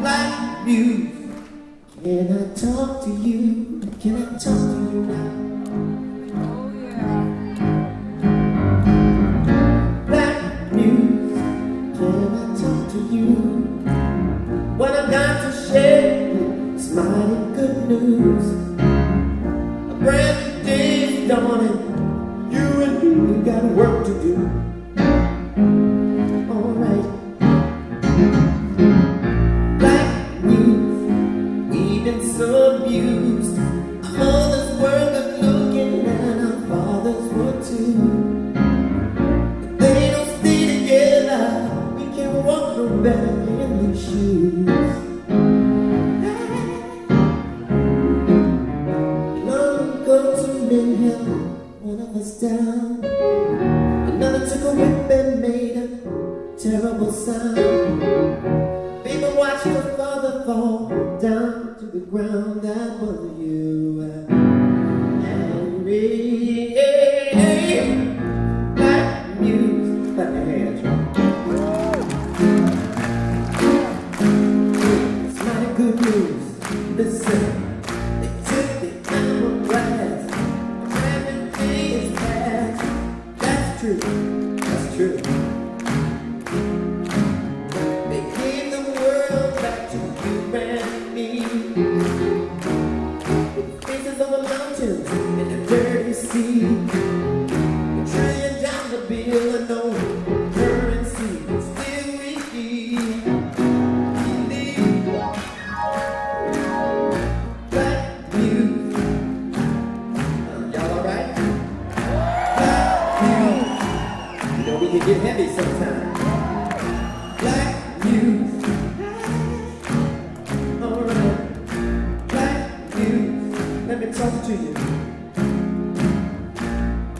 Black Muse. Can I talk to you? Can I talk to you now? Oh, yeah. Black Muse. Can I talk to you? What I've got to share is mighty good news. A brand new day is dawning. You and me got work to do. So abused. Our mothers good looking and our fathers were too. But they don't stay together. We can walk no better in these shoes. Long ago two men held one of us down. Another took a whip and made a terrible sound. Baby, watch your father fall true. That's true. They gave the world back to you and me. With faces on the mountains and the dirty sea. Know we can get heavy sometimes. Black Muse. Alright. Black Muse. Let me talk to you.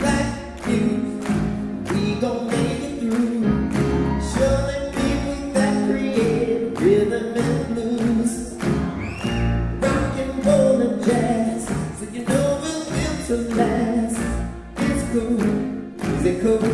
Black Muse. We gon' make it through. Showing people that create rhythm and blues. Rock and roll and jazz. So you know we'll live to last. It's cool. Is it cool?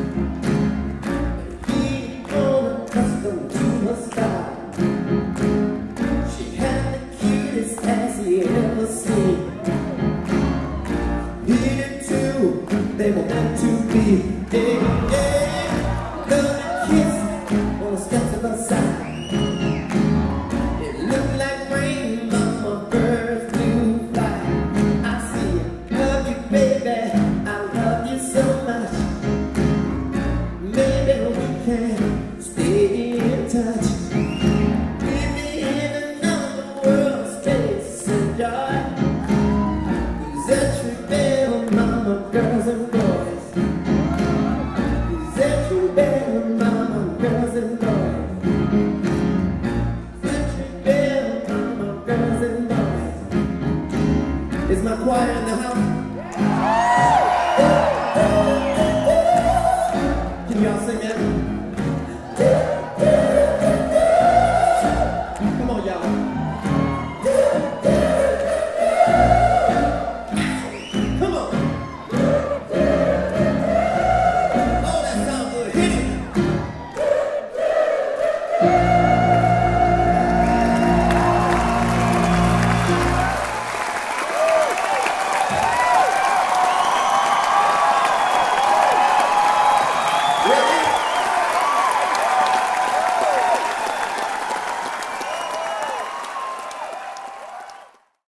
dançar. Is my choir in the house?